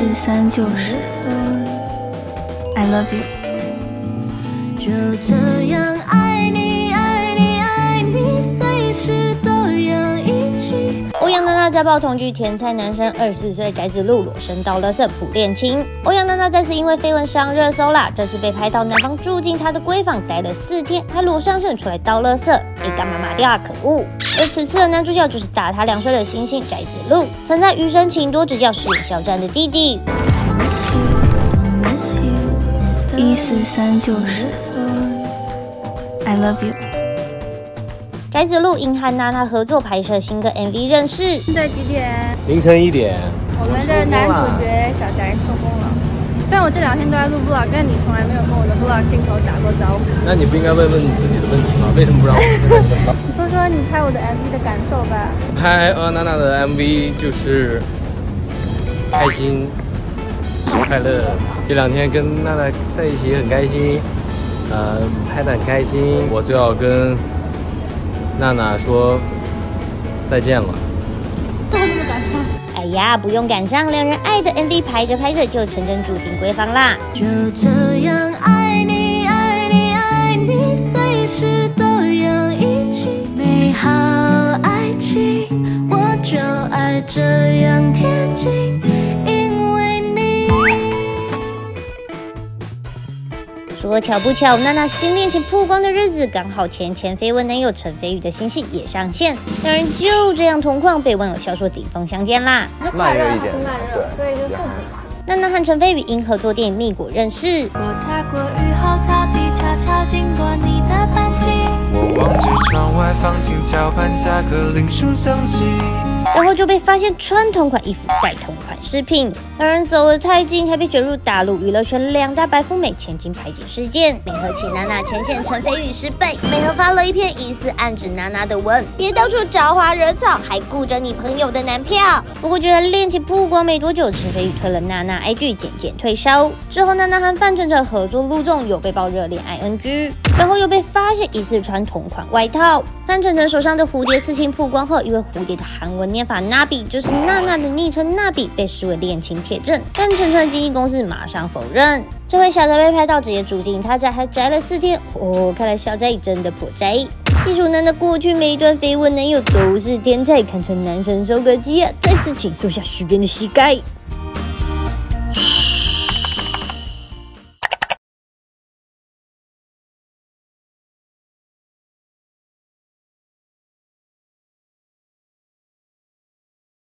四三九十，I love you。就这样娜娜家暴同居甜菜男生二十四岁宅子路裸身到乐色普恋情。欧阳娜娜再次因为绯闻上热搜啦，这次被拍到男方住进她的闺房待了四天，还裸上身出来倒乐色，被干妈骂掉啊！可恶。而此次的男主角就是大他两岁的星星宅子路，曾在《余生，请多指教》饰演肖战的弟弟。一四三九十，I love you。宅子路因和娜娜合作拍摄新歌 MV 认识。现在几点？凌晨一点。我们的男主角小翟收工了。虽然我这两天都在录 vlog，但你从来没有跟我的 vlog 镜头打过招呼。那你不应该问问你自己的问题吗？为什么不让我？你说说你拍我的 MV 的感受吧。拍呃娜娜的 MV 就是开心、快乐。这两天跟娜娜在一起很开心，呃，拍的很开心。我就要跟娜娜说再见了。这么感伤？哎呀，不用赶上，两人爱的 MV 拍着拍着就成真住进闺房啦。就这样爱你爱你爱你，随时都要一起。美好爱情，我就爱这样贴近，说巧不巧，娜娜新恋情曝光的日子，刚好前前绯闻男友陈飞宇的新戏也上线，两人就这样同框，被网友笑说顶峰相见啦。慢热一点，慢热，所以就不急。娜娜和陈飞宇因合作电影《蜜果》认识。我踏过雨后草地，悄悄经过你的班级。我望着窗外放晴桥畔下课铃声响起。然后就被发现穿同款衣服、戴同款饰品，两人走得太近，还被卷入大陆娱乐圈两大白富美千金排挤事件。美和请娜娜牵线陈飞宇失败，美和发了一篇疑似暗指娜娜的文，别到处招花惹草，还顾着你朋友的男票。不过，就在恋情曝光没多久，陈飞宇推了娜娜 IG，渐渐退烧。之后，娜娜和范丞丞合作录综，有被爆热恋 ING，然后又被发现疑似穿同款外套。范丞丞手上的蝴蝶刺青曝光后，因为蝴蝶的韩文念法娜比就是娜娜的昵称娜比被视为恋情铁证。但晨晨经纪公司马上否认。这回小宅被拍到直接住进他家，还宅了四天。哦，看来小宅真的破宅。技术男的过去每一段绯闻男友都是天才，堪称男神收割机啊！再次请收下许斌的膝盖。